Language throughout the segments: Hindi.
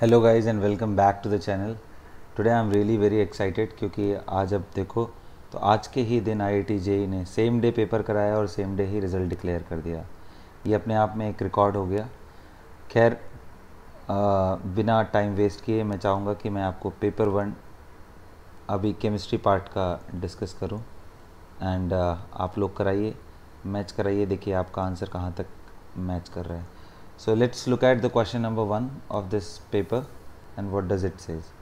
Hello guys and welcome back to the channel today I am really very excited क्योंकि आज अब देखो तो आज के ही दिन आई आई जेई ने सेम डे पेपर कराया और सेम डे ही रिज़ल्ट डिक्लेयर कर दिया। ये अपने आप में एक रिकॉर्ड हो गया। खैर बिना टाइम वेस्ट किए मैं चाहूँगा कि मैं आपको पेपर वन अभी केमिस्ट्री पार्ट का डिस्कस करूँ। एंड आप लोग कराइए मैच कराइए। देखिए आपका आंसर कहाँ तक मैच कर रहा है। So let's look at the question number one of this paper and what does it says.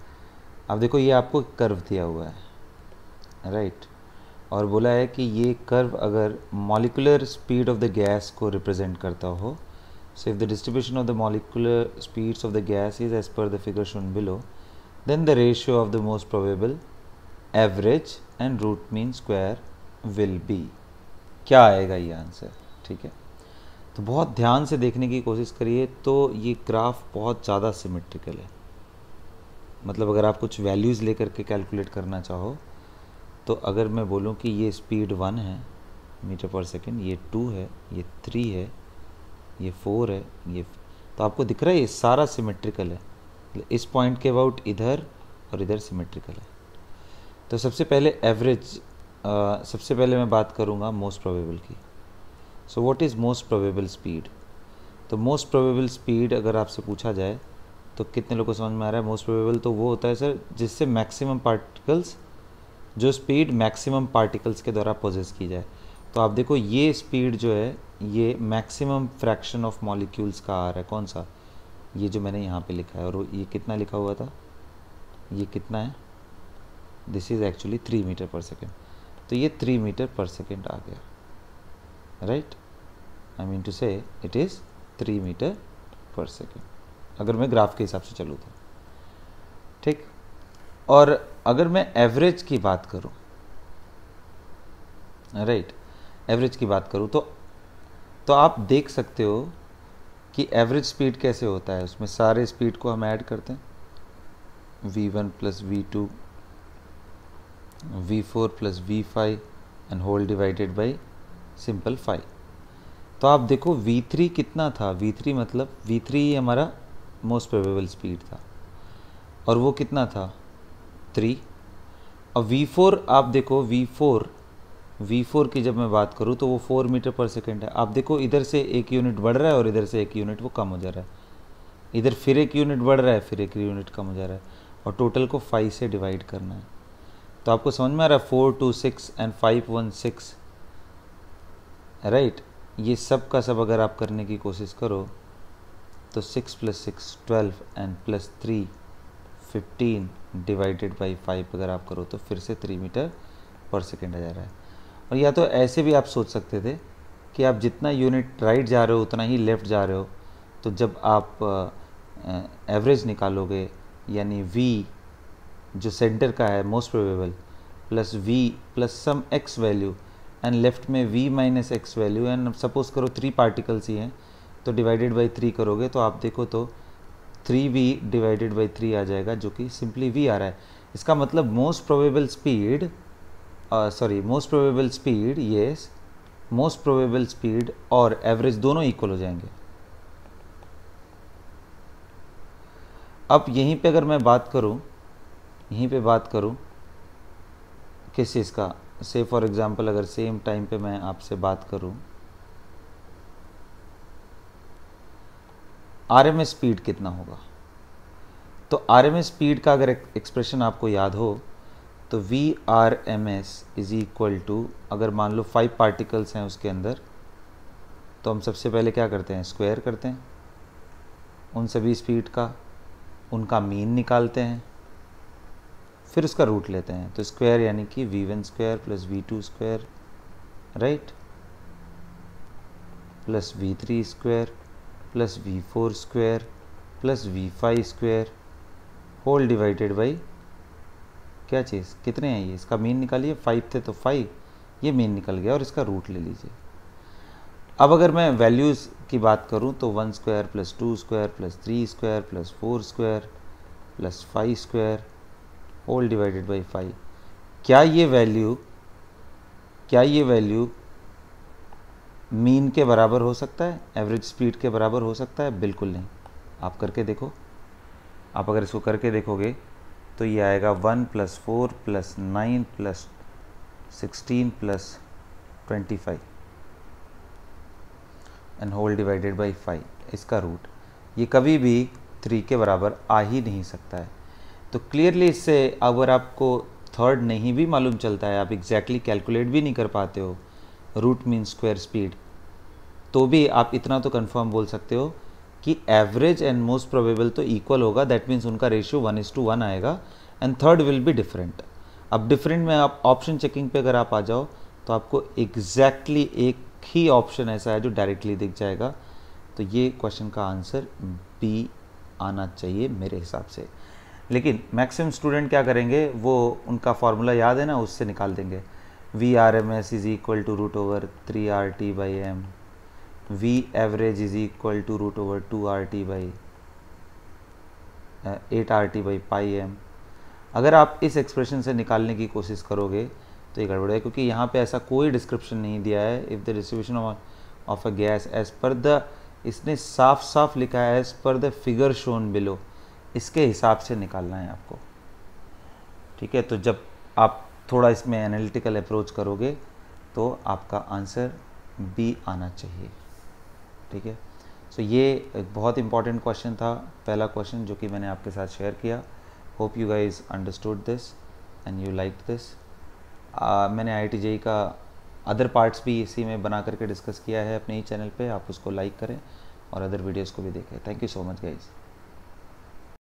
अब देखो ये आपको कर्व दिया हुआ है राइट right? और बोला है कि ये कर्व अगर molecular speed of the gas को रिप्रेजेंट करता हो so if the distribution of the molecular speeds of the gas is as per the figure shown below then the ratio of the most probable average and root mean square will be क्या आएगा ये आंसर ठीक है तो बहुत ध्यान से देखने की कोशिश करिए तो ये ग्राफ बहुत ज़्यादा सिमेट्रिकल है। मतलब अगर आप कुछ वैल्यूज़ लेकर के कैलकुलेट करना चाहो तो अगर मैं बोलूँ कि ये स्पीड वन है मीटर पर सेकेंड ये टू है, ये थ्री है, ये फोर है, ये तो आपको दिख रहा है ये सारा सिमेट्रिकल है। मतलब इस पॉइंट के अबाउट इधर और इधर सिमेट्रिकल है। तो सबसे पहले एवरेज सबसे पहले मैं बात करूँगा मोस्ट प्रोबेबल की। So what is most probable speed तो मोस्ट प्रोबेबल स्पीड अगर आपसे पूछा जाए तो कितने लोगों को समझ में आ रहा है? मोस्ट प्रोबेबल तो वो होता है सर, जिससे मैक्सिमम पार्टिकल्स जो स्पीड मैक्सिमम पार्टिकल्स के द्वारा पोजेस की जाए। तो आप देखो, ये स्पीड जो है, ये मैक्सिमम फ्रैक्शन ऑफ़ मॉलिक्यूल्स का आ रहा है। कौन सा? ये जो मैंने यहाँ पे लिखा है, और ये कितना लिखा हुआ था? ये कितना है? This is actually three metre per second तो ये थ्री मीटर पर सेकेंड आ गया। Right I mean to say it is three metre per second अगर मैं ग्राफ के हिसाब से चलूँ तो। ठीक? और अगर मैं एवरेज की बात करूँ राइट एवरेज की बात करूँ तो तो आप देख सकते हो कि एवरेज स्पीड कैसे होता है। उसमें सारे स्पीड को हम ऐड करते हैं। V one plus V two V four plus V five and whole divided by simple five तो आप देखो V3 कितना था? V3 मतलब V3 ही हमारा मोस्ट प्रोबेबल स्पीड था। और वो कितना था? थ्री और V4 आप देखो V4 V4 की जब मैं बात करूँ तो वो फोर मीटर पर सेकेंड है। आप देखो इधर से एक यूनिट बढ़ रहा है और इधर से एक यूनिट वो कम हो जा रहा है। इधर फिर एक यूनिट बढ़ रहा है, फिर एक यूनिट कम हो जा रहा है। और टोटल को फाइव से डिवाइड करना है। तो आपको समझ में आ रहा है four two six and five one six right ये सब का सब अगर आप करने की कोशिश करो तो six plus six twelve and plus three fifteen divided by five अगर आप करो तो फिर से थ्री मीटर पर सेकेंड आ जा रहा है। और या तो ऐसे भी आप सोच सकते थे कि आप जितना यूनिट राइट जा रहे हो, उतना ही लेफ़्ट जा रहे हो तो जब आप एवरेज निकालोगे, यानी वी जो सेंटर का है most probable plus V plus some X value and left में v minus X value and suppose करो थ्री पार्टिकल्स ही हैं तो डिवाइडेड बाई थ्री करोगे तो आप देखो तो three V divided by three आ जाएगा, जो कि सिंपली v आ रहा है। इसका मतलब most probable speed sorry most probable speed yes most probable speed और एवरेज दोनों इक्वल हो जाएँगे। अब यहीं पे अगर मैं बात करूँ, यहीं पे बात करूँ, किस चीज़ का? से फॉर एग्ज़ाम्पल अगर सेम टाइम पे मैं आपसे बात करूँ आर एम स्पीड कितना होगा? तो आर एम स्पीड का अगर एक्सप्रेशन आपको याद हो तो V R M S is equal to अगर मान लो फाइव पार्टिकल्स हैं उसके अंदर तो हम सबसे पहले क्या करते हैं? स्क्वायर करते हैं। उन सभी स्पीड का, उनका मीन निकालते हैं। फिर उसका रूट लेते हैं। तो स्क्वायर यानी कि V one square plus V two square right plus V three square plus V four square plus V five square whole divided by क्या चीज़? कितने हैं ये? इसका मीन निकालिए फाइव थे तो फाइव ये मीन निकल गया और इसका रूट ले लीजिए। अब अगर मैं वैल्यूज़ की बात करूँ तो one square plus two square plus three square plus four square plus five square whole divided by five क्या ये वैल्यू क्या ये वैल्यू मीन के बराबर हो सकता है? एवरेज स्पीड के बराबर हो सकता है? बिल्कुल नहीं। आप करके देखो। आप अगर इसको करके देखोगे तो ये आएगा one plus four plus nine plus sixteen plus twenty five and whole divided by five इसका रूट ये कभी भी थ्री के बराबर आ ही नहीं सकता है। तो क्लियरली इससे अगर आपको थर्ड नहीं भी मालूम चलता है, आप एग्जैक्टली exactly कैलकुलेट भी नहीं कर पाते हो रूट मीन स्क्वायर स्पीड तो भी आप इतना तो कंफर्म बोल सकते हो कि एवरेज एंड मोस्ट प्रोबेबल तो इक्वल होगा दैट मीन्स उनका ratio one is to one आएगा and third will be different अब डिफरेंट में आप ऑप्शन चेकिंग पे अगर आप आ जाओ तो आपको एग्जैक्टली exactly एक ही ऑप्शन ऐसा है जो डायरेक्टली दिख जाएगा। तो ये क्वेश्चन का आंसर बी आना चाहिए मेरे हिसाब से। लेकिन मैक्सिमम स्टूडेंट क्या करेंगे, वो उनका फार्मूला याद है ना, उससे निकाल देंगे। V R M S is equal to root over three R T by M V average is equal to root over two R T by eight R T by pi M अगर आप इस एक्सप्रेशन से निकालने की कोशिश करोगे तो ये गड़बड़ है, क्योंकि यहाँ पे ऐसा कोई डिस्क्रिप्शन नहीं दिया है। If the distribution of a gas as per the इसने साफ़ साफ़ लिखा है as per the figure shown below इसके हिसाब से निकालना है आपको। ठीक है तो जब आप थोड़ा इसमें एनालिटिकल अप्रोच करोगे तो आपका आंसर बी आना चाहिए। ठीक है? सो ये एक बहुत इंपॉर्टेंट क्वेश्चन था। पहला क्वेश्चन जो कि मैंने आपके साथ शेयर किया। Hope you guys understood this and you like this मैंने आई टी का अदर पार्ट्स भी इसी में बना करके डिस्कस किया है अपने ही चैनल पे। आप उसको लाइक करें और अदर वीडियोस को भी देखें। Thank you so much guys